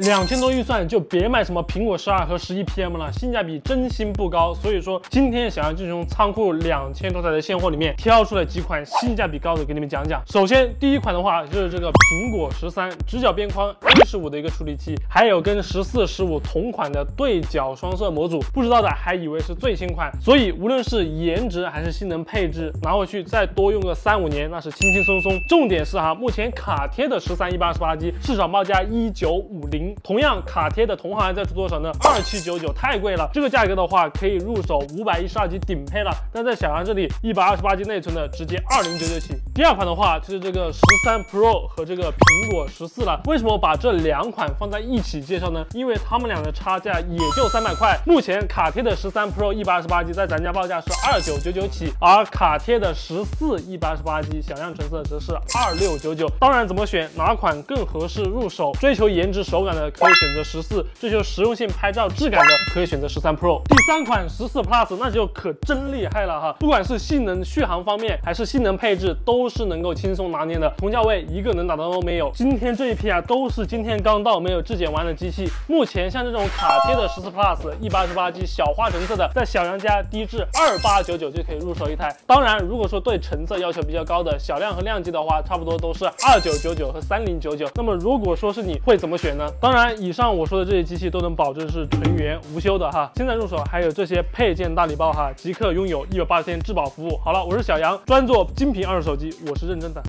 两千多预算就别买什么苹果十二和十一 PM 了，性价比真心不高。所以说今天想要就从仓库两千多台的现货里面挑出来几款性价比高的给你们讲讲。首先第一款的话就是这个苹果十三直角边框 A 十五的一个处理器，还有跟十四、十五同款的对角双摄模组，不知道的还以为是最新款。所以无论是颜值还是性能配置，拿回去再多用个三五年，那是轻轻松松。重点是哈，目前卡贴的十三一百二十八 G 市场报价一九五零，同样卡贴的同行还在出多少呢？二七九九，太贵了。这个价格的话，可以入手五百一十二 G 顶配了。但在小杨这里，一百二十八 G 内存的直接二零九九起。第二款的话就是这个十三 Pro 和这个苹果十四了。为什么把这两款放在一起介绍呢？因为它们俩的差价也就三百块。目前卡贴的十三 Pro 一百二十八 G 在咱家报价是二九九九起，而卡贴的十四一百二十八 G 小样成色则是二六九九。当然，怎么选哪款更合适入手？追求颜值手感的可以选择十四，追求实用性拍照质感的可以选择十三 Pro。第三款十四 Plus 那就可真厉害了哈，不管是性能续航方面，还是性能配置，都是能够轻松拿捏的。同价位一个能打的都没有。今天这一批啊，都是今天刚到没有质检完的机器。目前像这种卡贴的十四 Plus 一百二十八 G 小花成色的，在小杨家低至二八九九就可以入手一台。当然，如果说对成色要求比较高的，小亮和亮机的话，差不多都是二九九九和三零九九。那么如果说是你会怎么选呢？当然，以上我说的这些机器都能保证是纯原无修的哈。现在入手还有这些配件大礼包哈，即刻拥有一百八十天质保服务。好了，我是小杨，专做精品二手手机，我是认真的。